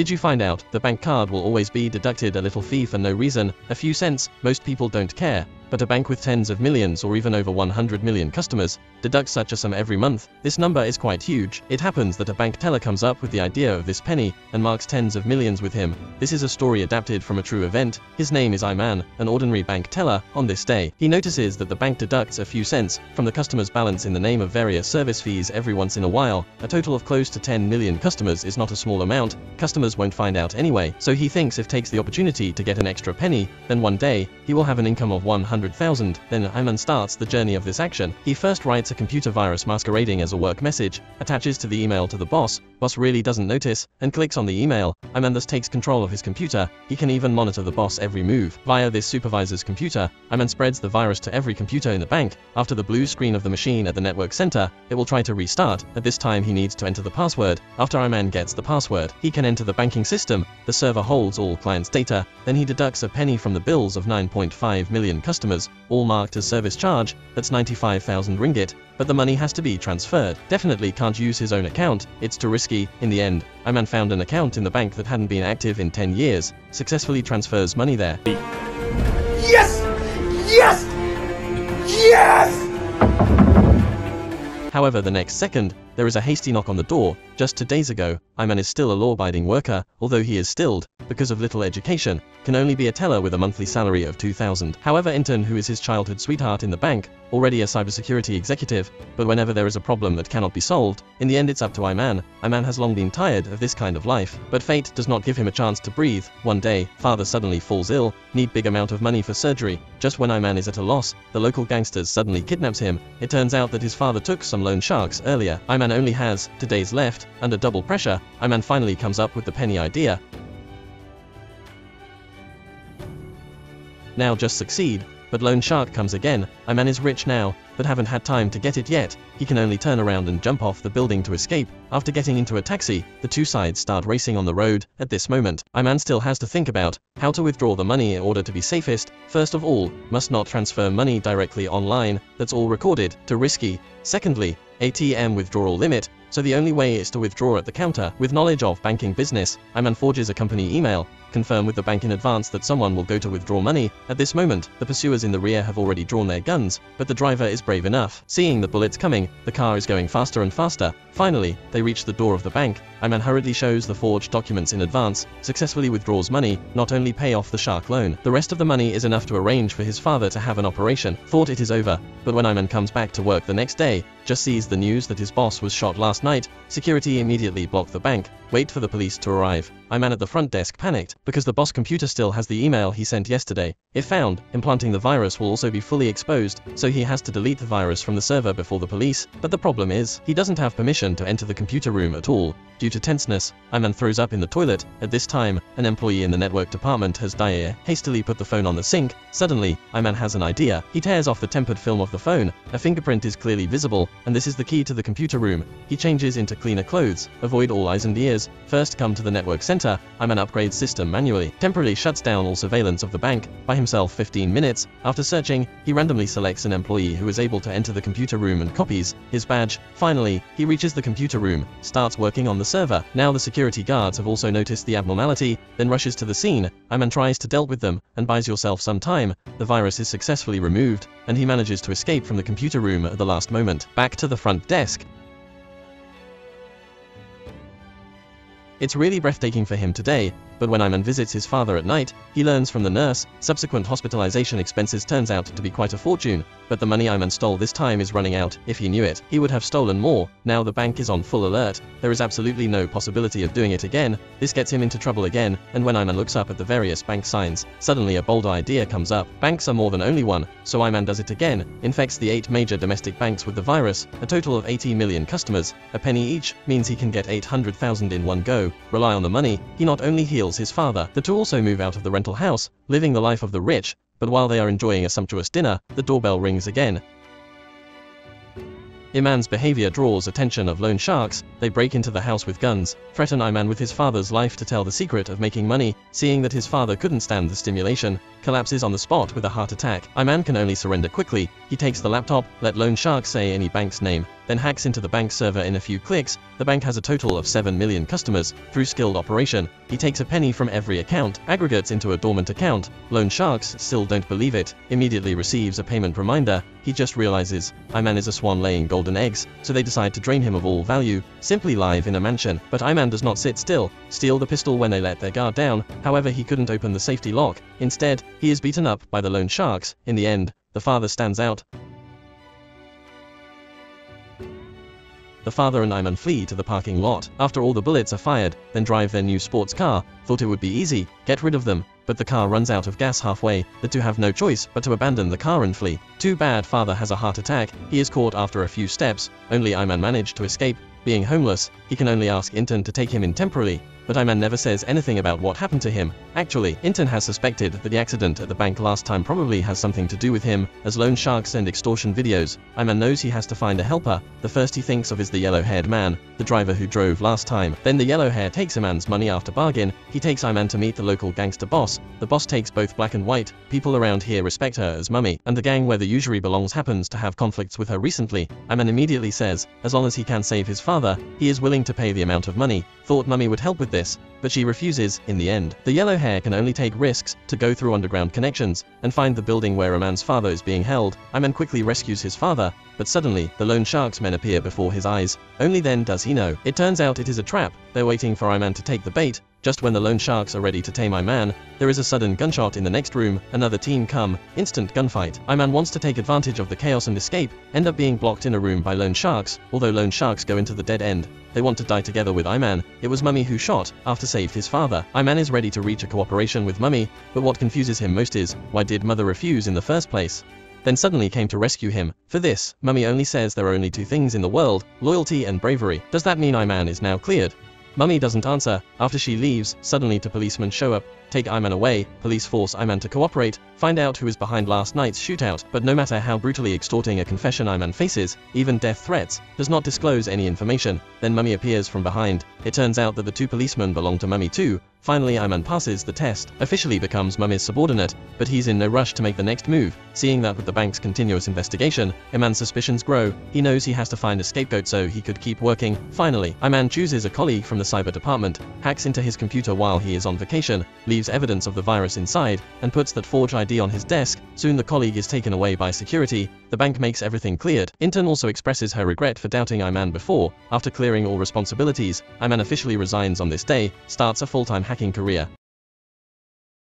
Did you find out? The bank card will always be deducted a little fee for no reason, a few cents, most people don't care, but a bank with tens of millions or even over 100 million customers deducts such a sum every month. This number is quite huge. It happens that a bank teller comes up with the idea of this penny and marks tens of millions with him. This is a story adapted from a true event. His name is Iman, an ordinary bank teller. On this day, he notices that the bank deducts a few cents from the customer's balance in the name of various service fees every once in a while. A total of close to 10 million customers is not a small amount. Customers won't find out anyway, so he thinks if takes the opportunity to get an extra penny, then one day, he will have an income of 100,000. Then Iman starts the journey of this action. He first writes a computer virus masquerading as a work message, attaches to the email to the boss, boss really doesn't notice, and clicks on the email. Iman thus takes control of his computer. He can even monitor the boss every move. Via this supervisor's computer, Iman spreads the virus to every computer in the bank. After the blue screen of the machine at the network center, it will try to restart. At this time he needs to enter the password. After Iman gets the password, he can enter the banking system. The server holds all clients' data. Then he deducts a penny from the bills of 9.5 million customers, all marked as service charge. That's 95,000 ringgit. But the money has to be transferred. Definitely can't use his own account. It's too risky. In the end, Iman found an account in the bank that hadn't been active in 10 years. Successfully transfers money there. Yes! Yes! Yes! However, the next second, there is a hasty knock on the door. Just two days ago, Iman is still a law-abiding worker, although he is stilled, because of little education, can only be a teller with a monthly salary of 2000. However, Inton, who is his childhood sweetheart in the bank, already a cybersecurity executive, but whenever there is a problem that cannot be solved, in the end it's up to Iman. Iman has long been tired of this kind of life, but fate does not give him a chance to breathe. One day, father suddenly falls ill, need big amount of money for surgery. Just when Iman is at a loss, the local gangsters suddenly kidnaps him. It turns out that his father took some loan sharks earlier. Iman only has two days left. Under double pressure, Iman finally comes up with the penny idea. Now just succeed, but Loan Shark comes again. Iman is rich now, but haven't had time to get it yet. He can only turn around and jump off the building to escape. After getting into a taxi, the two sides start racing on the road. At this moment, Iman still has to think about how to withdraw the money in order to be safest. First of all, must not transfer money directly online, that's all recorded, too risky. Secondly, ATM withdrawal limit, so the only way is to withdraw at the counter. With knowledge of banking business, Iman forges a company email, confirm with the bank in advance that someone will go to withdraw money. At this moment, the pursuers in the rear have already drawn their guns, but the driver is brave enough. Seeing the bullets coming, the car is going faster and faster. Finally, they reach the door of the bank. Iman hurriedly shows the forged documents in advance, successfully withdraws money, not only pay off the shark loan, the rest of the money is enough to arrange for his father to have an operation. Thought it is over, but when Iman comes back to work the next day, just sees the news that his boss was shot last night, security immediately block the bank, wait for the police to arrive. Iman at the front desk panicked, because the boss computer still has the email he sent yesterday. If found, implanting the virus will also be fully exposed, so he has to delete the virus from the server before the police. But the problem is, he doesn't have permission to enter the computer room at all. Due to tenseness, Iman throws up in the toilet. At this time, an employee in the network department has diarrhea, hastily put the phone on the sink. Suddenly, Iman has an idea. He tears off the tempered film of the phone. A fingerprint is clearly visible, and this is the key to the computer room. He changes into cleaner clothes, avoid all eyes and ears. First come to the network center, Iman upgrade system manually, temporarily shuts down all surveillance of the bank, by himself 15 minutes. After searching, he randomly selects an employee who is able to enter the computer room and copies his badge. Finally, he reaches the computer room, starts working on the server. Now the security guards have also noticed the abnormality, then rushes to the scene. Iman tries to deal with them, and buys yourself some time. The virus is successfully removed, and he manages to escape from the computer room at the last moment. Back to the front desk. It's really breathtaking for him today, but when Iman visits his father at night, he learns from the nurse, subsequent hospitalization expenses turns out to be quite a fortune, but the money Iman stole this time is running out. If he knew it, he would have stolen more. Now the bank is on full alert. There is absolutely no possibility of doing it again. This gets him into trouble again, and when Iman looks up at the various bank signs, suddenly a bold idea comes up. Banks are more than only one, so Iman does it again, infects the eight major domestic banks with the virus, a total of 80 million customers. A penny each means he can get 800,000 in one go. Rely on the money, he not only heals his father, the two also move out of the rental house, living the life of the rich, but while they are enjoying a sumptuous dinner, the doorbell rings again. Iman's behavior draws attention of loan sharks, they break into the house with guns, threaten Iman with his father's life to tell the secret of making money, seeing that his father couldn't stand the stimulation, collapses on the spot with a heart attack. Iman can only surrender quickly, he takes the laptop, let loan shark say any bank's name, then hacks into the bank server in a few clicks. The bank has a total of 7 million customers. Through skilled operation, he takes a penny from every account, aggregates into a dormant account. Loan sharks still don't believe it, immediately receives a payment reminder. He just realizes, Iman is a swan laying golden eggs, so they decide to drain him of all value, simply live in a mansion. But Iman does not sit still, steal the pistol when they let their guard down, however he couldn't open the safety lock. Instead, he is beaten up by the loan sharks. In the end, the father stands out. The father and Iman flee to the parking lot. After all the bullets are fired, then drive their new sports car. Thought it would be easy, get rid of them, but the car runs out of gas halfway. The two have no choice but to abandon the car and flee. Too bad father has a heart attack. He is caught after a few steps. Only Iman managed to escape. Being homeless, he can only ask Inton to take him in temporarily, but Iman never says anything about what happened to him. Actually, Inton has suspected that the accident at the bank last time probably has something to do with him, as loan sharks send extortion videos. Iman knows he has to find a helper. The first he thinks of is the yellow-haired man, the driver who drove last time. Then the yellow hair takes Iman's money after bargain. He takes Iman to meet the local gangster boss. The boss takes both black and white. People around here respect her as mummy, and the gang where the usury belongs happens to have conflicts with her recently. Iman immediately says, as long as he can save his father, he is willing to pay the amount of money. Thought mummy would help with this, but she refuses, in the end. The yellow hair can only take risks to go through underground connections and find the building where Iman's father is being held. Iman quickly rescues his father, but suddenly, the loan shark's men appear before his eyes. Only then does he know. It turns out it is a trap. They're waiting for Iman to take the bait, just when the loan sharks are ready to tame Iman, there is a sudden gunshot in the next room, another team come, instant gunfight. Iman wants to take advantage of the chaos and escape, end up being blocked in a room by loan sharks, although loan sharks go into the dead end. They want to die together with Iman, it was Mummy who shot, after saved his father. Iman is ready to reach a cooperation with Mummy, but what confuses him most is, why did Mother refuse in the first place? then suddenly came to rescue him. For this, Mummy only says there are only two things in the world, loyalty and bravery. Does that mean Iman is now cleared? Mummy doesn't answer. After she leaves, suddenly two policemen show up, take Iman away, police force Iman to cooperate, find out who is behind last night's shootout, but no matter how brutally extorting a confession Iman faces, even death threats, does not disclose any information. Then Mummy appears from behind. It turns out that the two policemen belong to Mummy too, Finally Iman passes the test, officially becomes Mummy's subordinate, but he's in no rush to make the next move. Seeing that with the bank's continuous investigation, Iman's suspicions grow, he knows he has to find a scapegoat so he could keep working. Finally, Iman chooses a colleague from the cyber department, hacks into his computer while he is on vacation, leaves evidence of the virus inside, and puts that Forge ID on his desk. Soon the colleague is taken away by security, the bank makes everything cleared. Inton also expresses her regret for doubting Iman before. After clearing all responsibilities, Iman officially resigns on this day, starts a full-time hacking career.